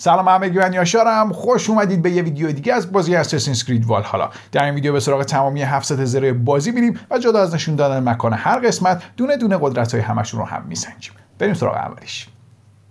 سلام همگی من یاشارم. خوش اومدید به یه ویدیو دیگه از بازی Assassin's Creed حالا در این ویدیو به سراغ تمامی 700 زره بازی میریم و جدا از نشون دادن مکان هر قسمت دونه دونه قدرت های همشون رو هم میسنجیم. بریم سراغ اولیش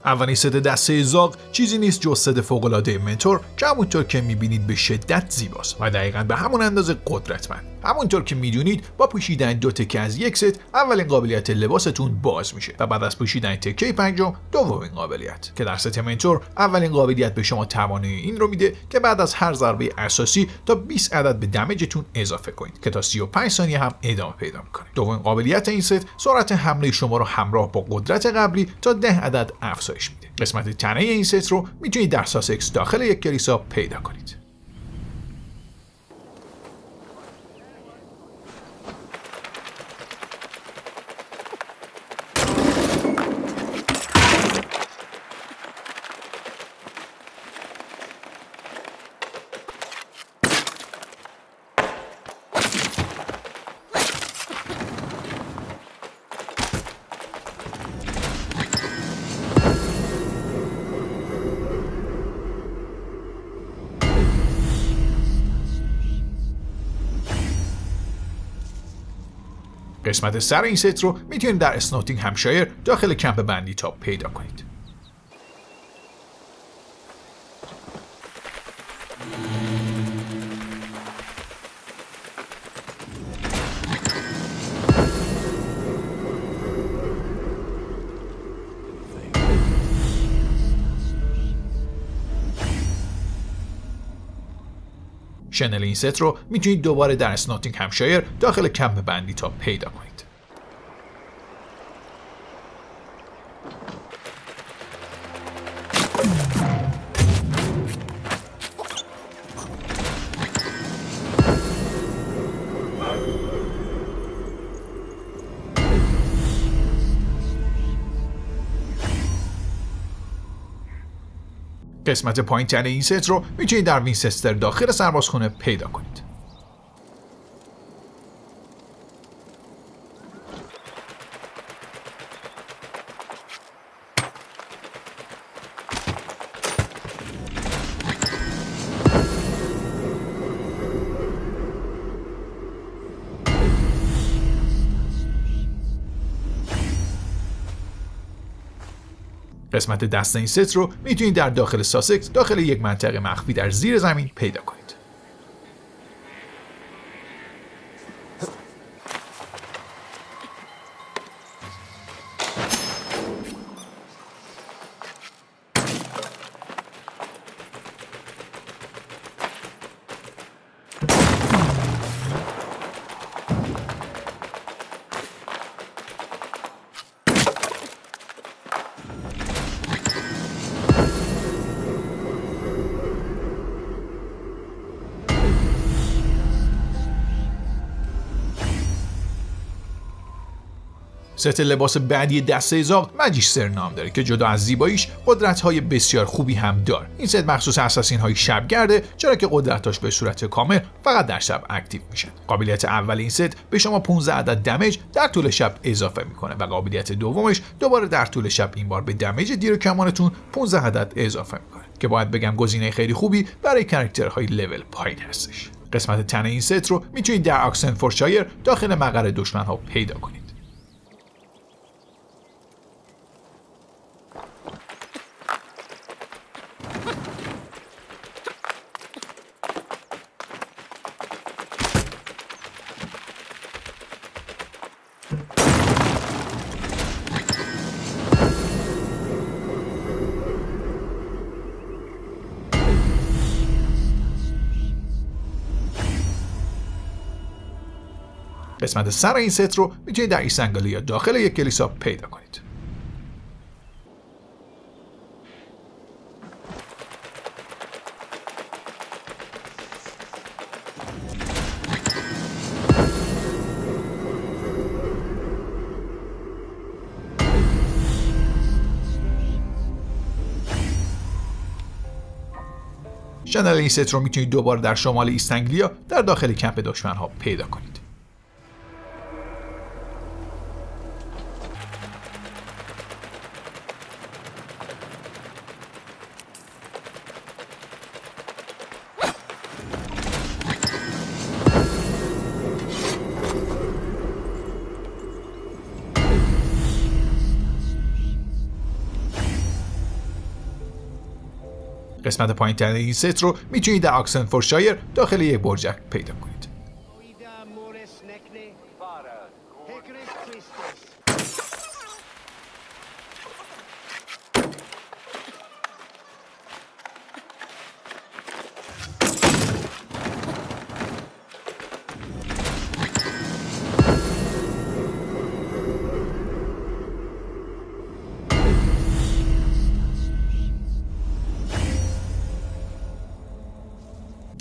اولین ست دسته زاغ چیزی نیست جز ست فوقالعاده Mentor که همونطور که می‌بینید به شدت زیباست و دقیقا به همون اندازه قدرتمند. همونطور که می‌دونید با پوشیدن دو تکه از یک ست اولین قابلیت لباستون باز میشه و بعد از پوشیدن تکه پنجم دومین قابلیت. که در ست Mentor اولین قابلیت به شما توانایی این رو میده که بعد از هر ضربه اساسی تا 20 عدد به damage تون اضافه کنید که تا 35 ثانیه هم ادامه پیدا می‌کنه. دومین قابلیت این ست سرعت حمله شما رو همراه با قدرت قبلی تا 10 عدد افزایش میده. قسمت تنه این ست رو می‌تونید در ساسکس داخل یک کلیسا پیدا کنید. قسمت سر این ست رو می‌تونید در Snotinghamscire داخل کمپ bandit ها پیدا کنید. شنل این ست رو می‌تونید دوباره در Snotinghamscire داخل کمپ bandit ها پیدا کنید. قسمت پایین تن این ست رو می‌تونید در Wincestre داخل سربازخونه پیدا کنید. قسمت دست این ست رو می‌تونید در داخل ساسکس داخل یک منطقه مخفی در زیر زمین پیدا کنید. ست لباس بعدی دسته زاغ Magister نام داره که جدا از زیباییش قدرت های بسیار خوبی هم داره این ست مخصوص assassin های شبگرده چرا که قدرتاش به صورت کامل فقط در شب active میشن. قابلیت اول این ست به شما 15 عدد damage در طول شب اضافه می‌کنه و قابلیت دومش دوباره در طول شب این بار به damage تیر کمانتون 15 عدد اضافه می‌کنه که باید بگم گزینه خیلی خوبی برای character های level پایین هستش. قسمت تن این ست رو می‌تونید در Oxenefordscire داخل مقر دشمن ها پیدا کنید. قسمت سر این ست رو می‌تونید در East Anglia داخل یک کلیسا پیدا کنید. شنل این ست رو می‌تونید دوباره در شمال East Anglia در داخل کمپ دشمن ها پیدا کنید. قسمت پایین تر این ست رو می‌تونید در فورشایر داخل یک برجک پیدا کنید.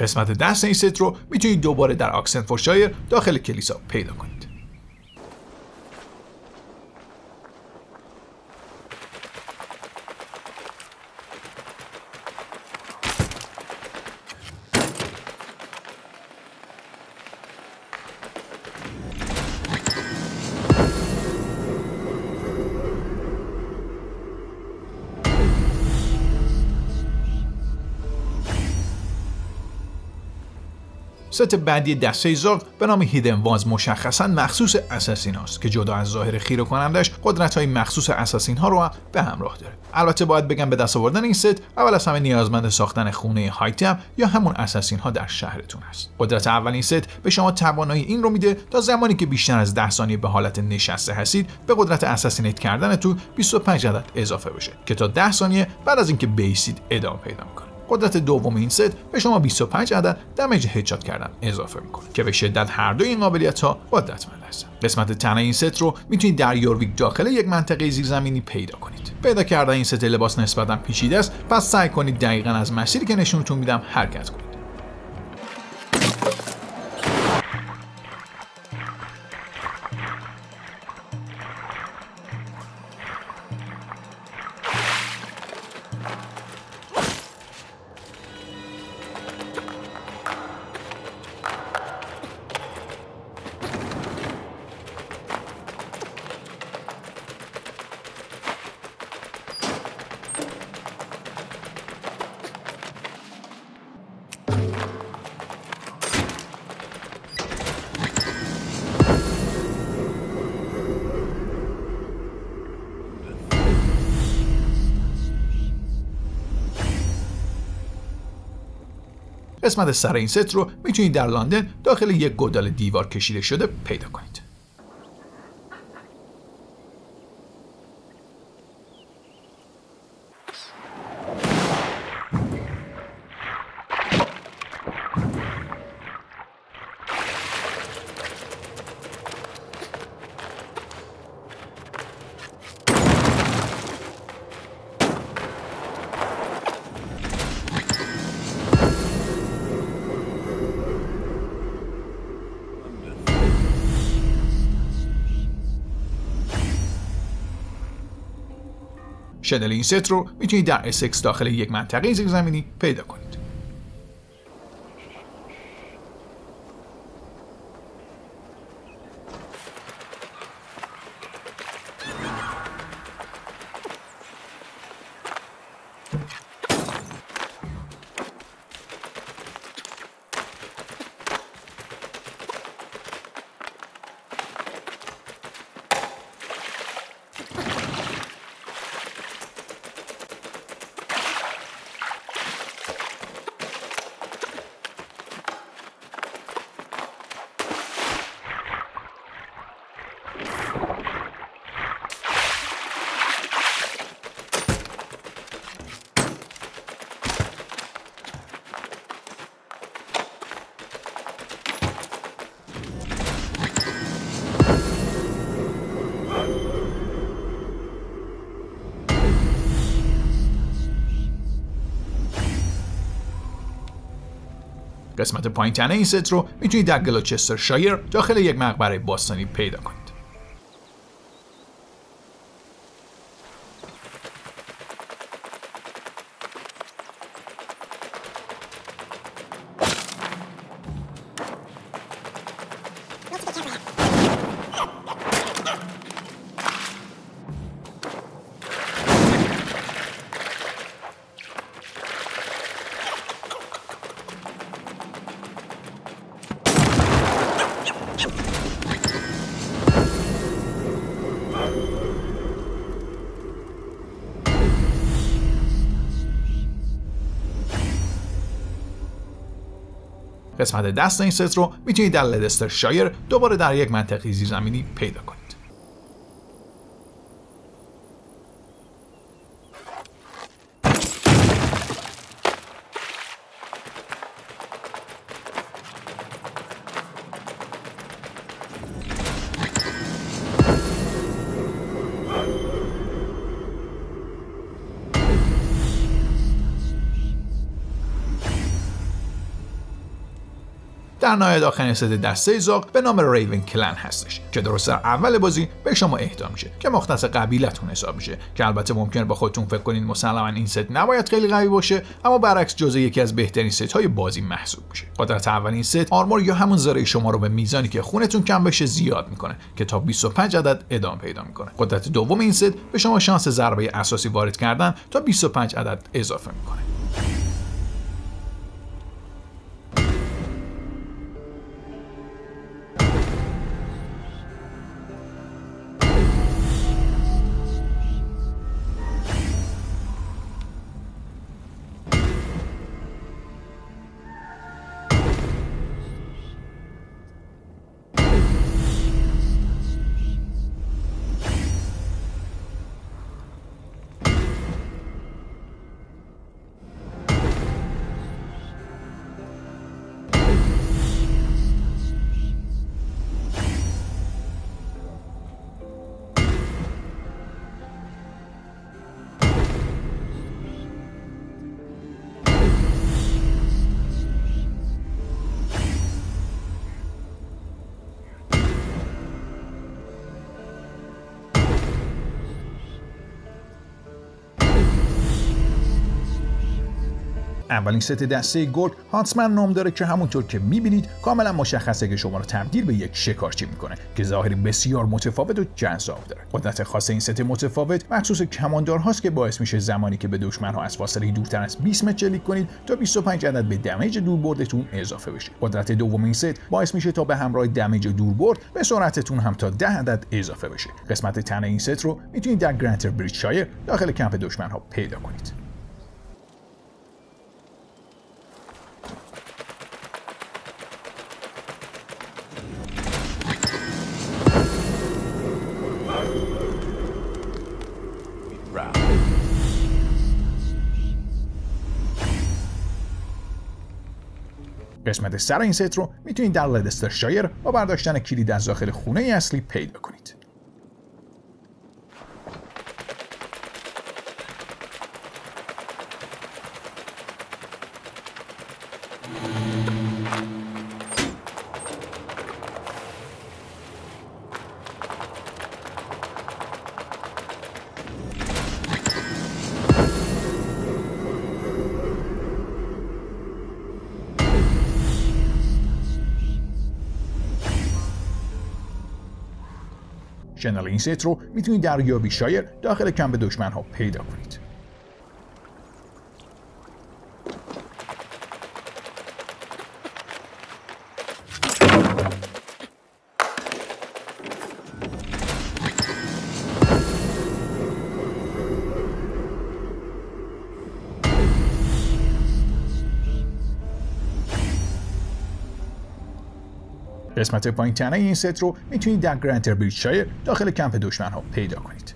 قسمت دست این ست رو می‌تونید دوباره در آکسنت فورشایر داخل کلیسا پیدا کنید. ست بعدی دسته زاغ به نام Hidden Ones مشخصا مخصوص assassin هاست که جدا از ظاهر خیره کنندش قدرت های مخصوص assassin ها رو هم به همراه داره. البته باید بگم به دست آوردن این ست اول از همه نیازمند ساختن خونه هایتم یا همون assassin ها در شهرتون است قدرت اولین ست به شما توانایی این رو میده تا زمانی که بیشتر از 10 ثانیه به حالت نشسته هستید به قدرت assassinate کردنتون 25 عدد اضافه بشه که تا 10 ثانیه بعد از اینکه وایسید ادامه پیدا می‌کنه. قدرت دوم این ست به شما 25 عدد damage headshot کردن اضافه می‌کنه که به شدت هر دو این قابلیت ها قدرتمند هستن. قسمت تنه این ست رو می‌تونید در یورویک داخل یک منطقه زیرزمینی پیدا کنید. پیدا کردن این ست لباس نسبتا پیچیده است پس سعی کنید دقیقا از مسیری که نشونتون میدم حرکت کنید. قسمت سر این ست رو می‌تونید در لندن داخل یک گودال دیوار کشیده شده پیدا کنید. شنل این ست رو می‌تونید در اسکس داخل یک منطقه زیرزمینی پیدا کنید. قسمت پایین تنه این ست رو می‌تونید در گلوچستر شایر داخل یک مقبره باستانی پیدا کنید. قسمت دست این ست رو می‌تونید در لدستر شایر دوباره در یک منطقه زیرزمینی پیدا کنید. در نهایت آخرین ست دسته زاغ به نام Raven Clan هستش که درست در اول بازی به شما اهدا میشه که مختص قبیلتون حساب میشه که البته ممکنه با خودتون فکر کنید مسلما این ست نباید خیلی قوی باشه اما برعکس جزء یکی از بهترین ست های بازی محسوب میشه. قدرت اولین ست armor یا همون زره شما رو به میزانی که خونتون کم بشه زیاد می‌کنه که تا 25 عدد ادامه پیدا می‌کنه. قدرت دوم این ست به شما شانس ضربه اساسی وارد کردن تا 25 عدد اضافه می‌کنه. اولین ست دسته گلد هانتسمن نام داره که همونطور که می‌بینید کاملا مشخصه که شما رو تبدیل به یک شکارچی می‌کنه که ظاهری بسیار متفاوت و جذاب داره. قدرت خاص این ست متفاوت مخصوص کماندارهاست که باعث میشه زمانی که به دشمن ها از فاصله دورتر از 20 متر شلیک کنید تا 25 عدد به damage دوربردتون اضافه بشه. قدرت دوم این ست باعث میشه تا به همراه damage دوربرد به سرعتتون هم تا 10 عدد اضافه بشه. قسمت تن این ست رو می‌تونید در گرانتر بریج داخل کمپ دشمن ها پیدا کنید. قسمت سر این ست رو می‌تونید در لدستر شایر با برداشتن کلید از داخل خونه اصلی پیدا کنید. شنل این ست رو می‌تونید در یابی شایر داخل کمپ دشمن ها پیدا کنید. قسمت پایین تنه این ست رو می‌تونید در گرانتر شایر داخل کمپ دشمن ها پیدا کنید.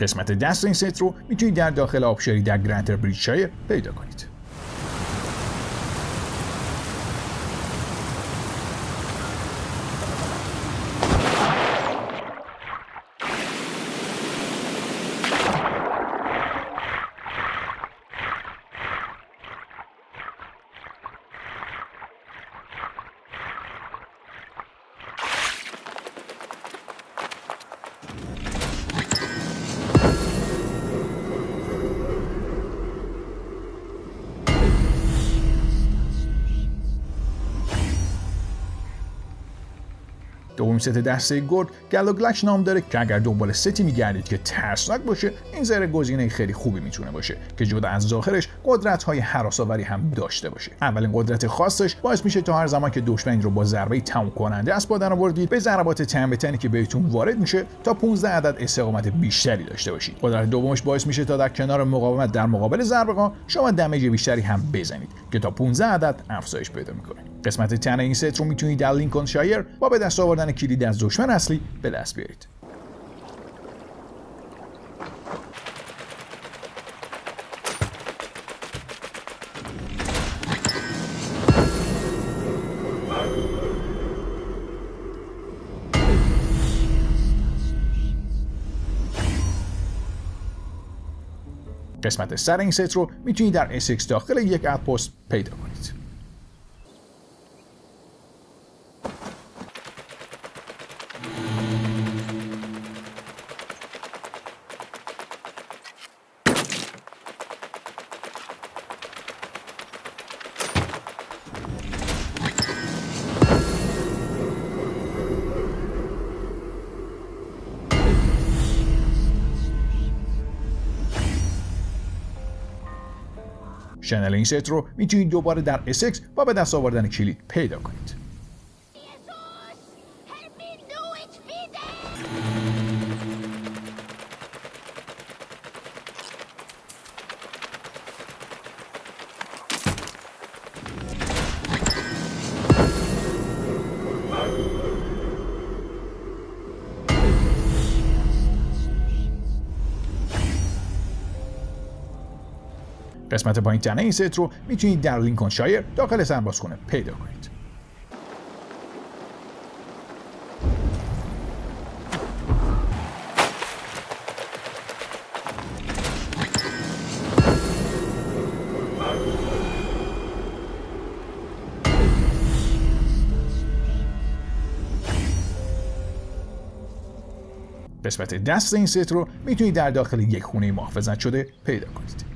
قسمت دست این ست رو می‌تونید در داخل آبشاری در گرانتر شایر پیدا کنید. دومین ست دسته گرگ Galloglach نام داره که اگر دنبال ستی میگردید که ترسناک باشه این زره گزینه خیلی خوبی می‌تونه باشه که جدا از ظاهرش قدرت های هراس‌آوری هم داشته باشه. اولین قدرت خاصش باعث میشه تا هر زمان که دشمنی رو با ضربه تموم کننده از پا در آوردید به ضربات تنی که بهتون وارد میشه تا 15 عدد استقامت بیشتری داشته باشید. قدرت دومش باعث میشه تا در کنار مقاومت در مقابل ضربه شما damage بیشتری هم بزنید که تا 15 عدد افزایش پیدا می‌کنه. قسمت تن این ست رو می‌تونید در لینکن شایر با به دست آوردن کلید از دشمن اصلی به دست بیارید قسمت سر این ست رو می‌تونید در SX داخل یک پست پیدا کنید. شنل این ست رو می‌تونید دوباره در اسکس با به دست آوردن کلید پیدا کنید. قسمت پایین تنه این ست رو می‌تونید در لینکن شایر داخل سربازخونه پیدا کنید. قسمت دست این ست رو می‌تونید در داخل یک خونه محافظت شده پیدا کنید.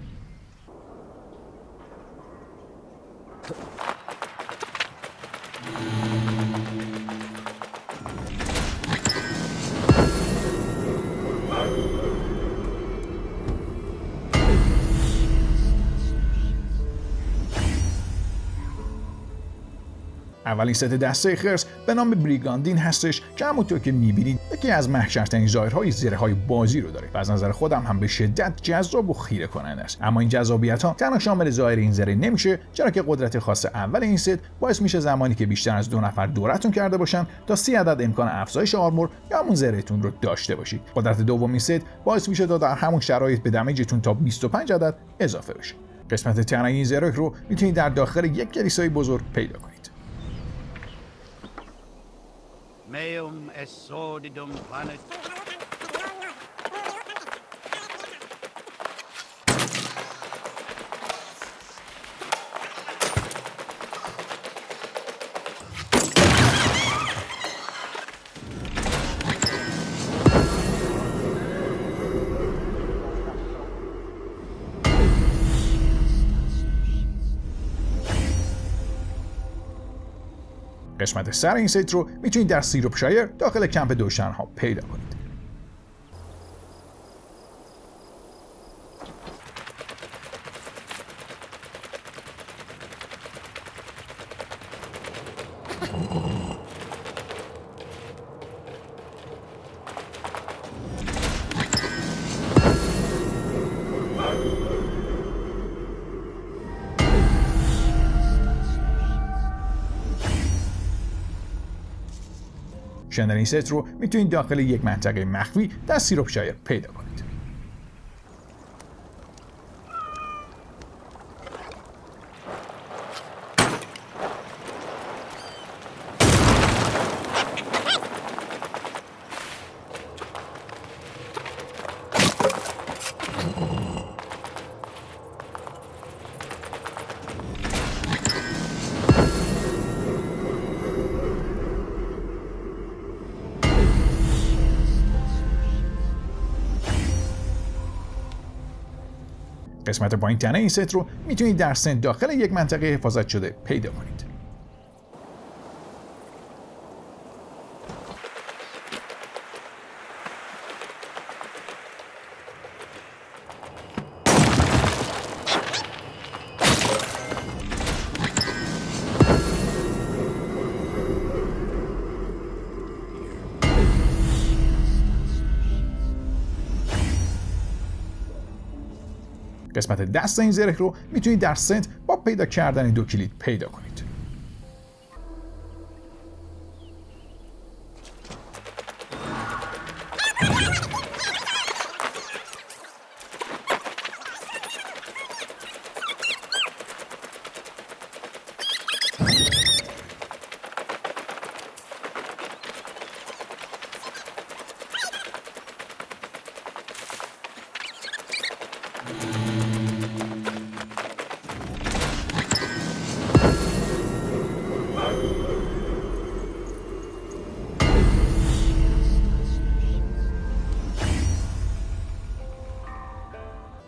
اولین ست دسته خرس به نام Brigandine هستش که همونطور که می‌بینید یکی از محشرترین ظاهرهای زره های بازی رو داره و از نظر خودم هم به شدت جذاب و خیره کننده است. اما این جذابیت ها تنها شامل ظاهر این زره نمیشه چرا که قدرت خاص اول این ست باعث میشه زمانی که بیشتر از دو نفر دورتون کرده باشن تا سی عدد امکان افزایش armor یا همون زرهتون رو داشته باشید. قدرت دوم این ست باعث میشه تا در همون شرایط به damage تون تا 25 عدد اضافه بشه. قسمت تنه این زره رو می‌تونید در داخل یک کلیسای بزرگ پیدا کنید. Meum est sordidum planet قسمت سر این سیت رو می‌تونید در سیروپ شایر داخل کمپ دوشن ها پیدا کنید. شنر این ست رو می‌تونید داخل یک منطقه مخفی در سیروپ شایر پیدا کنید. قسمت پایین تنه این ست رو می‌تونید در سن داخل یک منطقه حفاظت شده پیدا کنید. قسمت دست این زره رو می‌تونید در سنت با پیدا کردن دو کلید پیدا کنید.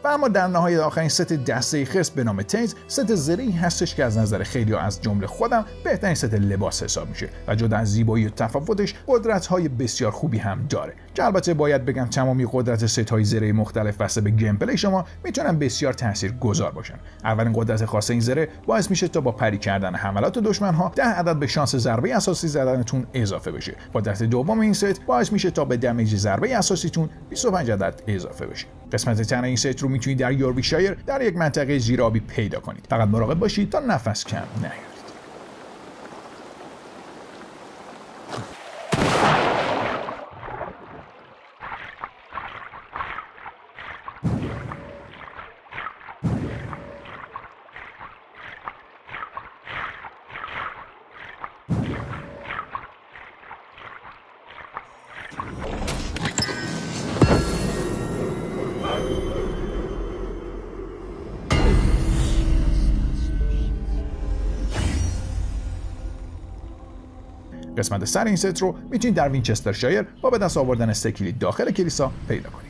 اما در نهایت آخرین ست دسته خرس به نام Thegn's set زرهی هستش که از نظر خیلی از جمله خودم بهترین ست لباس حساب میشه و جدا از زیبایی و تفاوتش قدرت های بسیار خوبی هم داره. که البته باید بگم تمامی قدرت ست های زره مختلف بسته به gameplay شما می‌تونن بسیار تاثیر گذار باشن. اولین قدرت خاص این زره باعث میشه تا با parry کردن حملات دشمن ها 10 عدد به شانس ضربه اساسی زدنتون اضافه بشه. قدرت دوم این ست باعث میشه تا به damage ضربه اساسیتون 25 عدد اضافه بشه. قسمت تن این ست رو می‌تونید در یورویشایر در یک منطقه زیرابی پیدا کنید. فقط مراقب باشید تا نفس کم نیارید قسمت سر این ست رو می‌تونید در وینچستر شایر با به دست آوردن سه کلید داخل کلیسا پیدا کنید.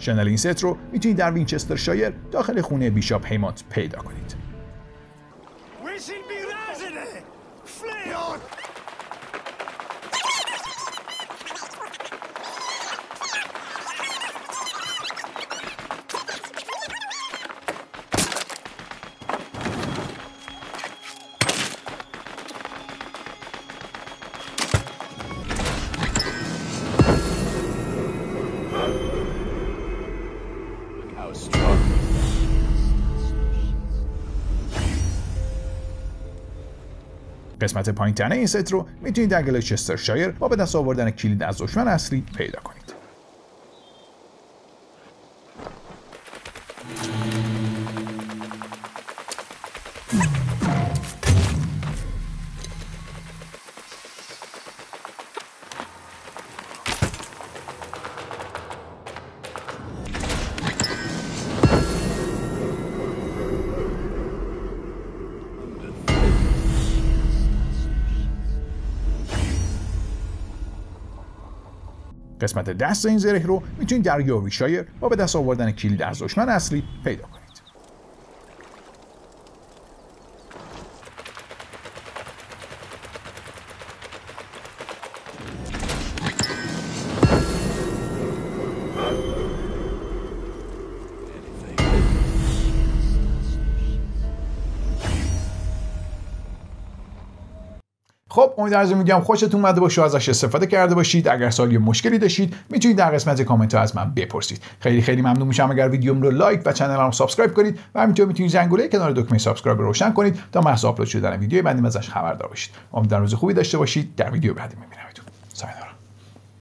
شنل این ست رو می‌تونید در وینچستر شایر داخل خونه بیشاپ هیمات پیدا کنید. قسمت پایین تنه این ست رو می‌تونید در گلچستر شایر با به دست آوردن کلید از دشمن اصلی پیدا کنید. قسمت دست این زره رو می‌تونید در یوریشایر با به دست آوردن کلید از دشمن اصلی پیدا کنید. از میگم خوشتون اومده باشه ازش استفاده کرده باشید. اگر سوالی مشکلی داشتید می‌تونید در قسمت کامنت ها از من بپرسید. خیلی خیلی ممنون میشم اگر ویدیوم رو لایک و کانالم رو subscribe کنید و همینطور می‌تونید زنگوله کنار دکمه subscribe رو روشن کنید تا محض آپلود شدن ویدیو بعدی ازش خبردار باشید. امیدوارم روز خوبی داشته باشید. در ویدیو بعدی میبینمتون. سلام.